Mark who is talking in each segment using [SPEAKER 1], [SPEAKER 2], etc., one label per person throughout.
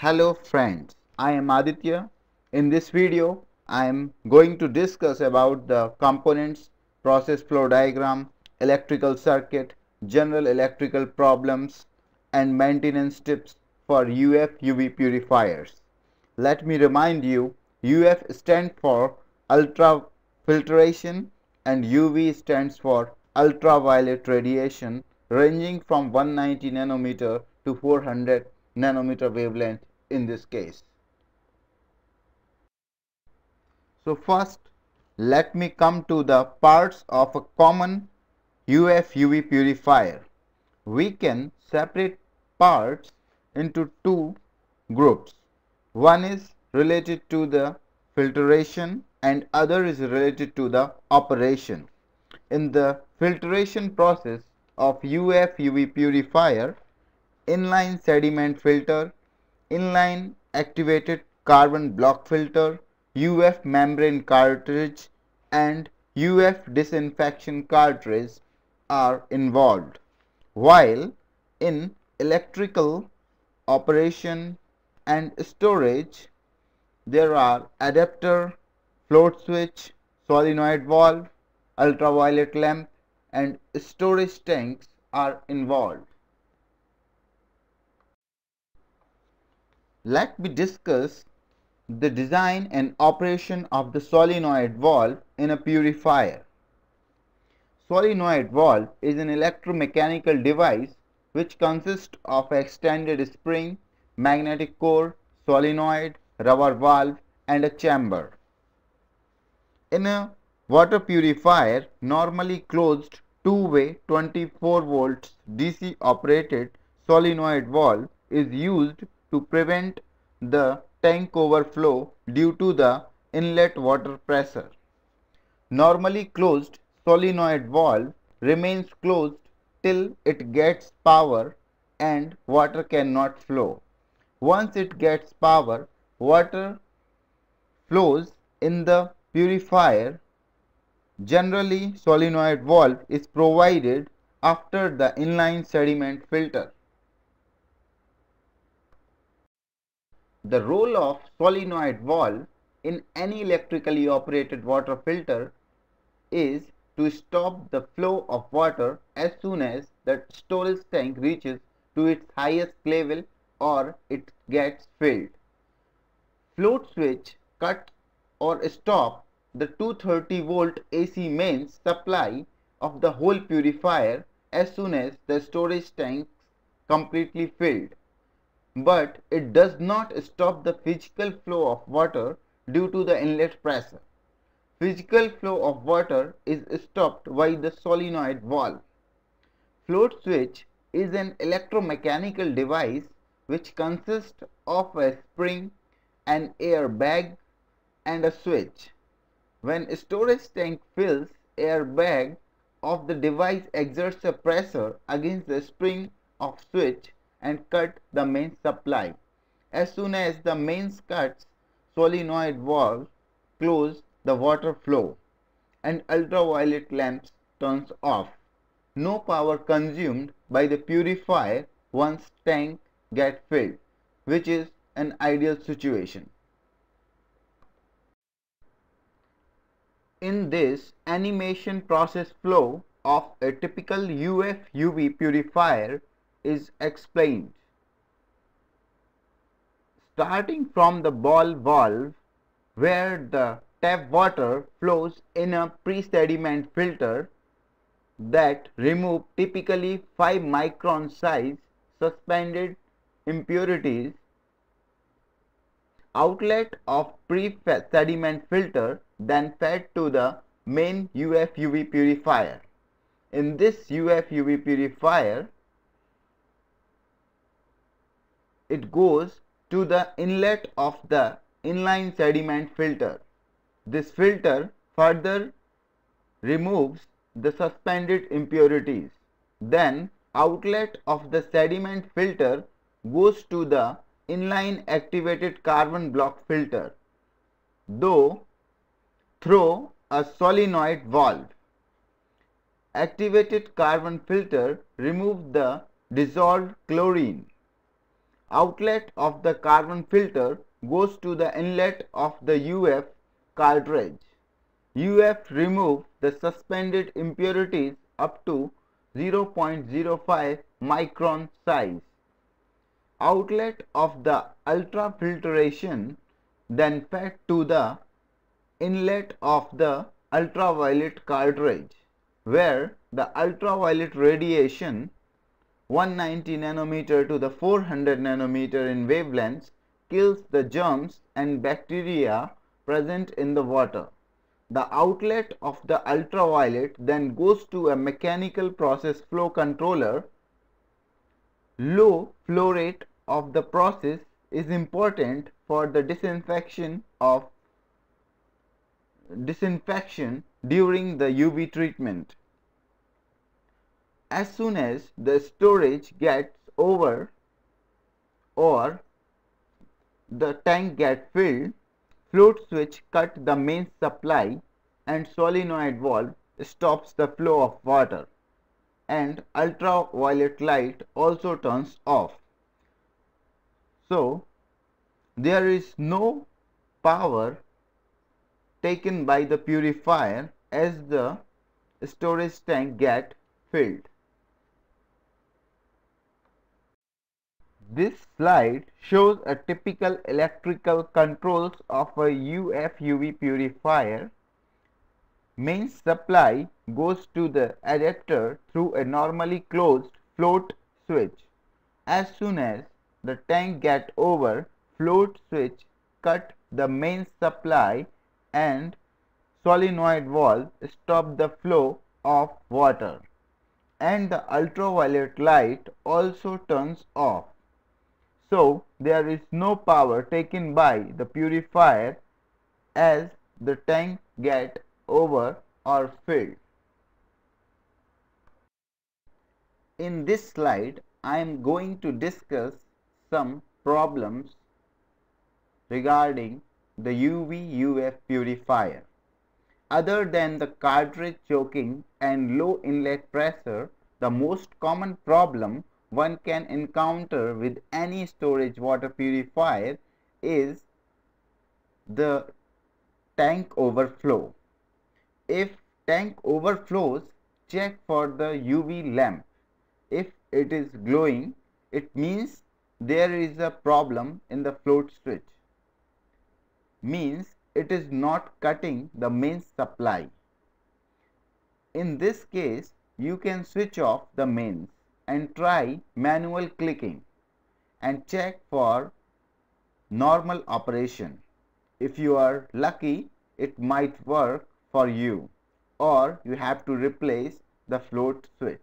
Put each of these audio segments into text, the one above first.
[SPEAKER 1] Hello friends, I am Aditya. In this video, I am going to discuss about the components, process flow diagram, electrical circuit, general electrical problems and maintenance tips for UF UV purifiers. Let me remind you, UF stands for ultrafiltration and UV stands for ultraviolet radiation ranging from 190 nanometer to 400 nanometer wavelength in this case. So first let me come to the parts of a common UF UV purifier. We can separate parts into two groups. One is related to the filtration and other is related to the operation. In the filtration process of UF UV purifier, inline sediment filter inline activated carbon block filter, UF membrane cartridge and UV disinfection cartridge are involved. While in electrical operation and storage, there are adapter, float switch, solenoid valve, ultraviolet lamp and storage tanks are involved. Let me discuss the design and operation of the solenoid valve in a purifier. Solenoid valve is an electromechanical device which consists of extended spring, magnetic core, solenoid, rubber valve and a chamber. In a water purifier, normally closed two-way 24 volts DC operated solenoid valve is used to prevent the tank overflow due to the inlet water pressure. Normally closed solenoid valve remains closed till it gets power and water cannot flow. Once it gets power, water flows in the purifier. Generally, solenoid valve is provided after the inline sediment filter. The role of solenoid valve in any electrically operated water filter is to stop the flow of water as soon as the storage tank reaches to its highest level or it gets filled. Float switch cut or stop the 230 volt AC mains supply of the whole purifier as soon as the storage tank completely filled but it does not stop the physical flow of water due to the inlet pressure. Physical flow of water is stopped by the solenoid valve. Float switch is an electromechanical device which consists of a spring, an air bag and a switch. When storage tank fills, air bag of the device exerts a pressure against the spring of switch and cut the main supply. As soon as the mains cuts, solenoid valve close the water flow and ultraviolet lamps turns off. No power consumed by the purifier once tank get filled, which is an ideal situation. In this animation process flow of a typical UF UV purifier, is explained. Starting from the ball valve where the tap water flows in a pre-sediment filter that remove typically 5 micron size suspended impurities outlet of pre-sediment filter then fed to the main UF UV purifier. In this UF UV purifier, it goes to the inlet of the inline sediment filter. This filter further removes the suspended impurities. Then outlet of the sediment filter goes to the inline activated carbon block filter, though through a solenoid valve. Activated carbon filter removes the dissolved chlorine outlet of the carbon filter goes to the inlet of the UF cartridge. UF remove the suspended impurities up to 0.05 micron size. Outlet of the ultrafiltration then fed to the inlet of the ultraviolet cartridge where the ultraviolet radiation 190 nanometer to the 400 nanometer in wavelengths kills the germs and bacteria present in the water. The outlet of the ultraviolet then goes to a mechanical process flow controller. Low flow rate of the process is important for the disinfection of disinfection during the UV treatment. As soon as the storage gets over or the tank gets filled, float switch cut the main supply and solenoid valve stops the flow of water and ultraviolet light also turns off. So, there is no power taken by the purifier as the storage tank get filled. This slide shows a typical electrical controls of a UF-UV purifier. Main supply goes to the adapter through a normally closed float switch. As soon as the tank get over, float switch cut the main supply and solenoid valve stop the flow of water and the ultraviolet light also turns off. So, there is no power taken by the purifier as the tank get over or filled. In this slide, I am going to discuss some problems regarding the UV-UF purifier. Other than the cartridge choking and low inlet pressure, the most common problem one can encounter with any storage water purifier is the tank overflow. If tank overflows, check for the UV lamp. If it is glowing, it means there is a problem in the float switch. Means it is not cutting the main supply. In this case, you can switch off the mains and try manual clicking and check for normal operation. If you are lucky, it might work for you or you have to replace the float switch.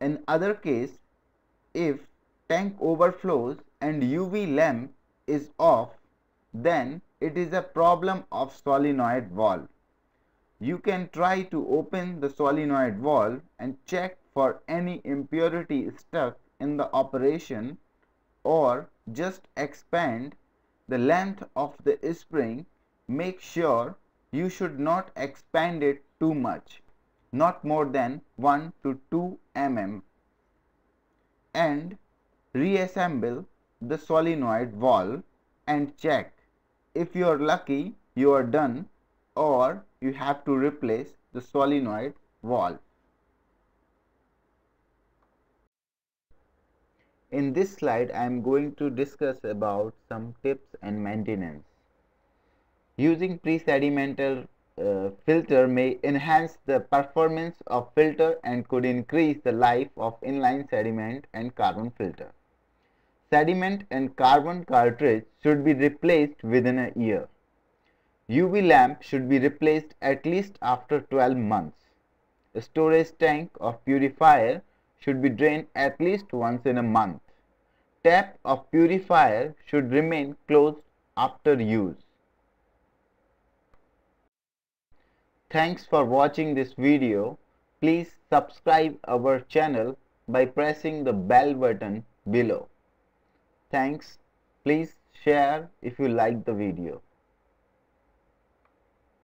[SPEAKER 1] In other case, if tank overflows and UV lamp is off, then it is a problem of solenoid valve. You can try to open the solenoid valve and check for any impurity stuck in the operation or just expand the length of the spring. Make sure you should not expand it too much not more than 1 to 2 mm and reassemble the solenoid valve and check. If you are lucky you are done or you have to replace the solenoid valve In this slide, I am going to discuss about some tips and maintenance. Using pre-sedimental uh, filter may enhance the performance of filter and could increase the life of inline sediment and carbon filter. Sediment and carbon cartridge should be replaced within a year. UV lamp should be replaced at least after 12 months. A storage tank of purifier should be drained at least once in a month. Tap of purifier should remain closed after use. Thanks for watching this video. Please subscribe our channel by pressing the bell button below. Thanks. Please share if you like the video.